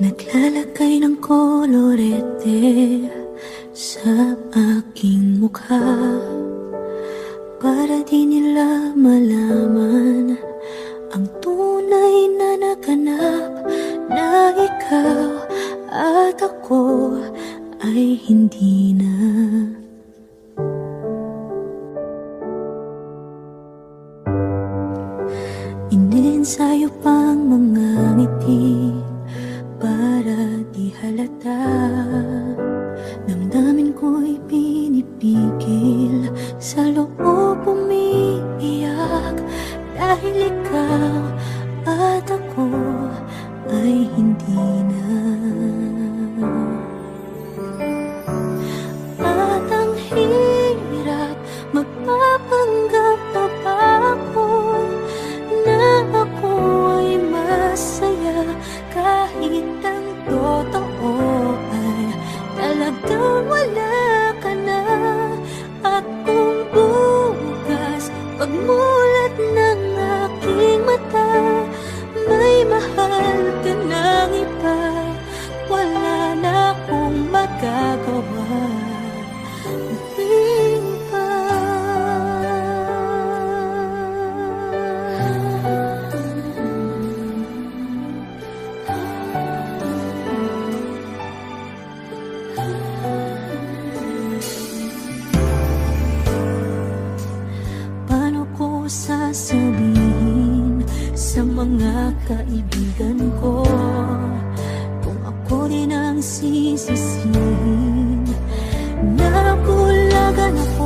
Naglalagay ng kolorete sa aking mukha. Para di nila malaman ang tunay na naganap Na ikaw at ako ay hindi na. Ininsayo pang mga ngiti halata. Damdamin ko'y pinipigil. Sa loob umiiyak. Dahil ikaw mga kaibigan ko. Kung ako din ang sisisihin Nabulagan ako